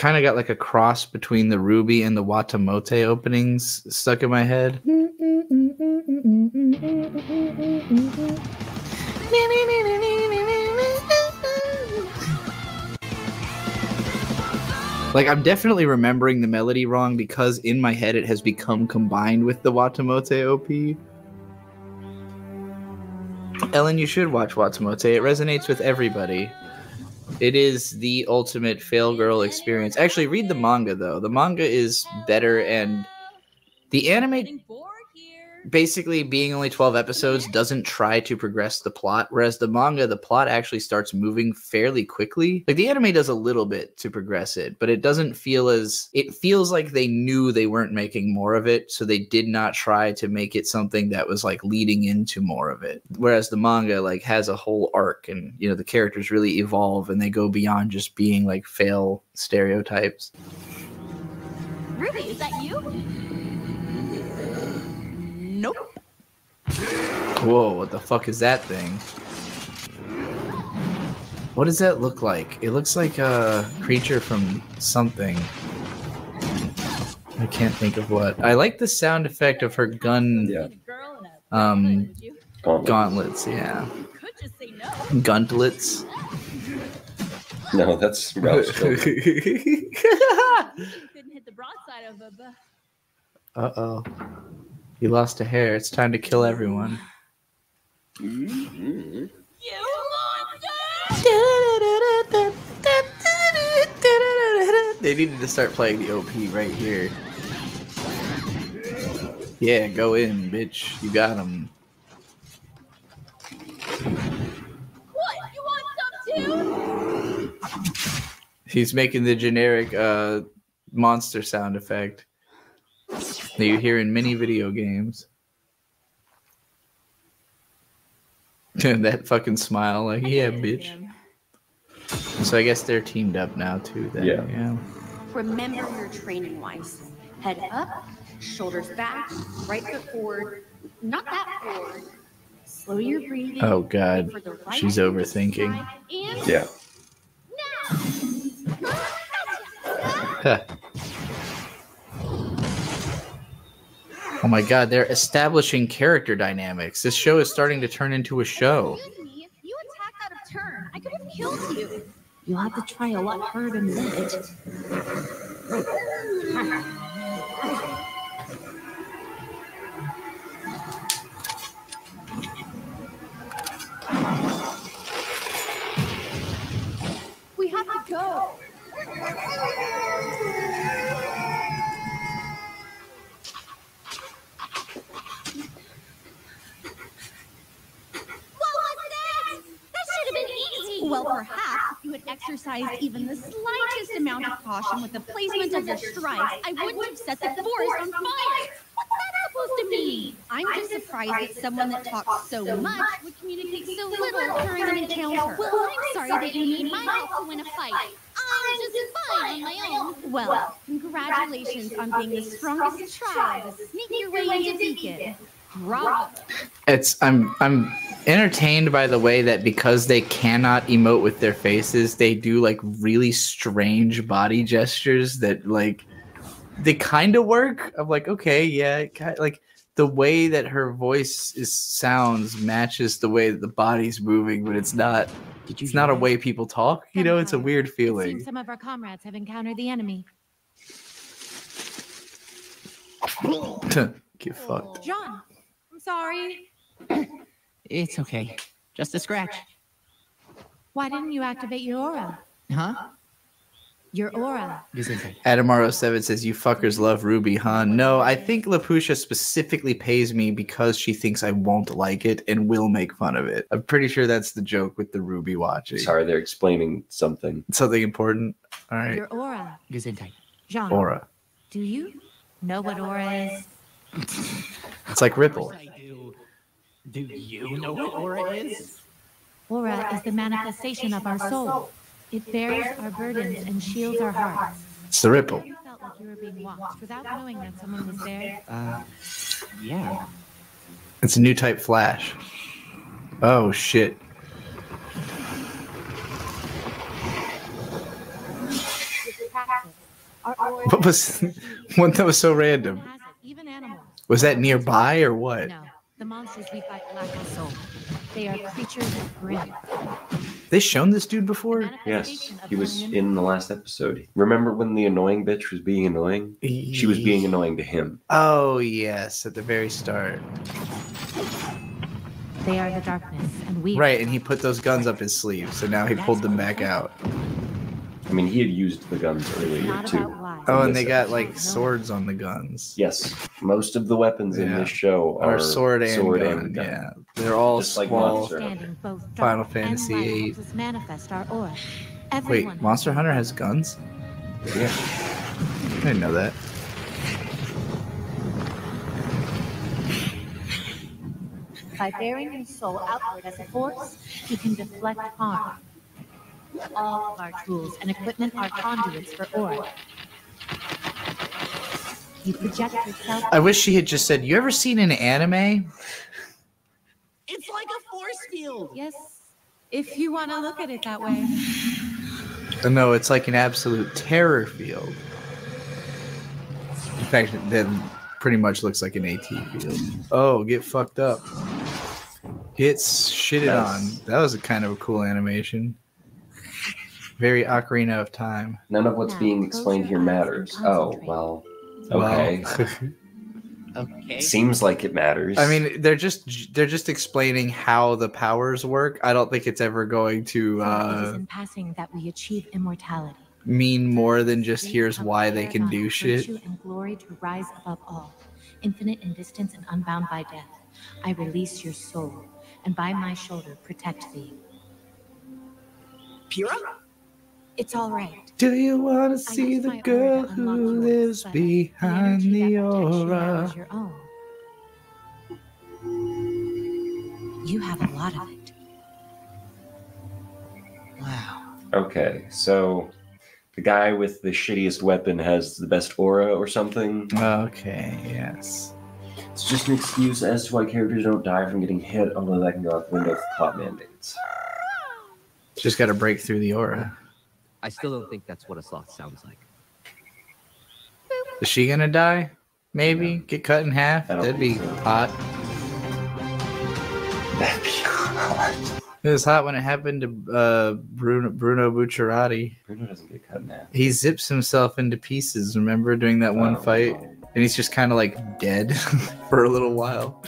kind of got like a cross between the RWBY and the Watamote openings stuck in my head. Like I'm definitely remembering the melody wrong because in my head it has become combined with the Watamote OP. Ellen, you should watch Watamote. It resonates with everybody. It is the ultimate fail girl experience. Actually, read the manga though. The manga is better and the anime basically being only 12 episodes doesn't try to progress the plot whereas the manga the plot actually starts moving fairly quickly. Like the anime does a little bit to progress it but it doesn't feel as it feels like they knew they weren't making more of it so they did not try to make it something that was like leading into more of it. Whereas the manga like has a whole arc and you know the characters really evolve and they go beyond just being like fail stereotypes. Ruby, is that you? Nope. Whoa, what the fuck is that thing? What does that look like? It looks like a creature from something. I can't think of what. I like the sound effect of her gun Yeah. um gauntlets, yeah. Could just say no. Gauntlets. No, that's Ralph's children. Couldn't hit the broadside of a. bu- Uh oh. He lost a hair. It's time to kill everyone. They needed to start playing the OP right here. Yeah, go in, bitch. You got him. What? You want some too? He's making the generic uh, monster sound effect that you hear in many video games. that fucking smile, like, yeah, bitch. So I guess they're teamed up now too. Then, Yeah. yeah. Remember your training wise. Head up, shoulders back, right foot forward, not that forward. Slow your breathing. Oh god, wait for the right she's overthinking. slide, And Yeah. Huh. Oh my god, they're establishing character dynamics. This show is starting to turn into a show. Excuse me, you attacked out of turn, I could have killed you. you'll have to try a lot harder than that. Well, perhaps if you had exercised even the slightest amount of caution with the placement of your strikes, I wouldn't have set the forest on fire. What's that supposed to mean? I'm just surprised that someone that talks so much would communicate so little during an encounter. Well, I'm sorry that you need my help to win a fight. I'm just fine on my own. Well, congratulations on being the strongest tribe to sneak your way into Beacon. Bravo. It's I'm I'm entertained by the way that because they cannot emote with their faces, they do like really strange body gestures that like they kind of work. I'm like, okay, yeah, it ki- like the way that her voice is sounds matches the way that the body's moving, but it's not Did you it's not a way people talk. You know, it's a weird feeling. some of our comrades have encountered the enemy. Get fucked. Jaune, I'm sorry. It's okay. Just a scratch. Why didn't you activate your aura? Huh? Your aura. Gesundheit. Adamaro7 says, You fuckers love RWBY, huh? No, I think Lapusha specifically pays me because she thinks I won't like it and will make fun of it. I'm pretty sure that's the joke with the RWBY watching. Sorry, they're explaining something. Something important. All right. Your aura. Gesundheit. Jaune, Aura. do you know what aura is? It's like Ripple. I do. Do you know what aura is? Aura is the manifestation of our soul. It bears our burdens and shields our hearts. It's the Ripple. You felt like you were being watched without knowing that someone was there. Uh, yeah. It's a new type flash. Oh, shit. This is practice. Our aura What was one that was so random? has it, even animals. Was that nearby or what? No, the monsters we fight lack a soul. They are creatures of Grimm. They shown this dude before? Yes, he was in the last episode. Remember when the annoying bitch was being annoying? She was being annoying to him. Oh yes, at the very start. They are the darkness, and we. Right, and he put those guns up his sleeve, so now he pulled them back out. I mean, he had used the guns earlier too. About why. Oh, and they sir. got like swords on the guns. Yes, most of the weapons in this show Or are sword and sword gun. and gun. Yeah, they're all Just like small. Monster. Final Fantasy and light VIII. helps us manifest our aura. Wait, Monster Hunter has guns? Yeah. I didn't know that. By bearing your soul outward as a force, you can deflect harm. All of our tools and equipment are conduits for aura. You project yourself. I wish she had just said, "You ever seen an anime?" It's like a force field. Yes, if you want to look at it that way. Uh, No, it's like an absolute terror field. In fact, it then pretty much looks like an AT field. Oh, get fucked up. Gets shitted Yes. on. That was a kind of a cool animation. Very Ocarina of Time. None of what's being explained here matters. Oh, well. Okay. Wow. Okay. Seems like it matters. I mean, they're just they're just explaining how the powers work. I don't think it's ever going to For it is uh, in passing that we achieve immortality. mean more than just We here's why they can do shit. and glory to rise above all, infinite in distance and unbound by death. I release your soul, and by my shoulder protect thee. Pyrrha? It's all right. Do you want to see the girl who lives behind the that protects you now aura? your own. You have a lot of it. Wow. okay, so the guy with the shittiest weapon has the best aura or something. Okay. Yes. It's just an excuse as to why characters don't die from getting hit, although that can go out the window for plot mandates. Just got to break through the aura. I still don't think that's what a sloth sounds like. Is she gonna die? Maybe get cut in half. That'd be so. hot. That'd be hot. It was hot when it happened to uh, Bruno Bruno Bucciarati. Bruno doesn't get cut in half. He zips himself into pieces. Remember during that one Oh, fight, no. and he's just kind of like dead for a little while.